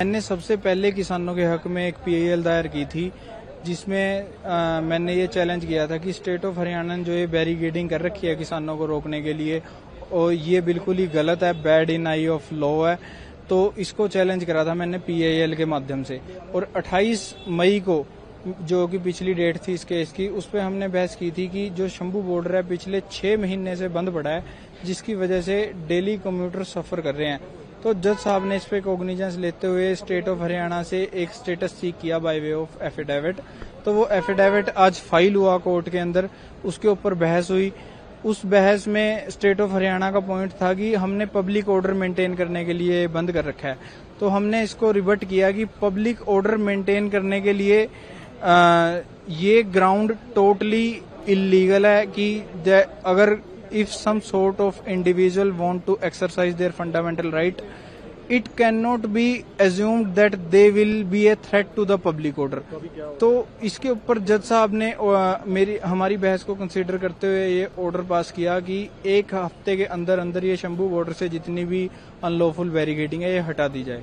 मैंने सबसे पहले किसानों के हक में एक पीआईएल दायर की थी। जिसमें आ, मैंने ये चैलेंज किया था कि स्टेट ऑफ़ हरियाणा ने जो ये बैरिगेडिंग कर रखी है किसानों को रोकने के लिए और ये बिल्कुल ही गलत है bad in eye of law है। तो इसको चैलेंज करा था मैंने पीआईएल के माध्यम से। और 28 मई को जो कि पिछली डेट थी इस केस की उस पर हमने बहस की थी कि जो शंभू बॉर्डर है पिछले छह महीने से बंद पड़ा है जिसकी वजह से डेली कम्यूटर सफ़र कर रहे हैं। तो जज साहब ने इस पे कोग्निजेंस लेते हुए स्टेट ऑफ़ हरियाणा से एक स्टेटस सीख किया बाय वे ऑफ़ एफिडेविट तो वो एफिडेविट आज फ़ाइल हुआ कोर्ट के अंदर उसके ऊपर बहस हुई। उस बहस में स्टेट ऑफ़ हरियाणा का पॉइंट था कि हमने पब्लिक ऑर्डर मेंटेन करने के लिए बंद कर रखा है। तो हमने इसको रिवर्ट किया कि पब्लिक ऑर्डर मेंटेन करने के लिए आ, ये ग्राउंड टोटली इलीगल है कि अगर if some sort of individual want to exercise their fundamental right it can not be assumed that they will be a threat to the public order तो इसके ऊपर जज साहब ने मेरी, हमारी बहस को कंसिडर करते हुए ये ऑर्डर पास किया कि एक हफ़्ते के अंदर अंदर ये शंभू बॉर्डर से जितनी भी अनलॉफुल बैरिगेडिंग है, ये हटा दी जाए।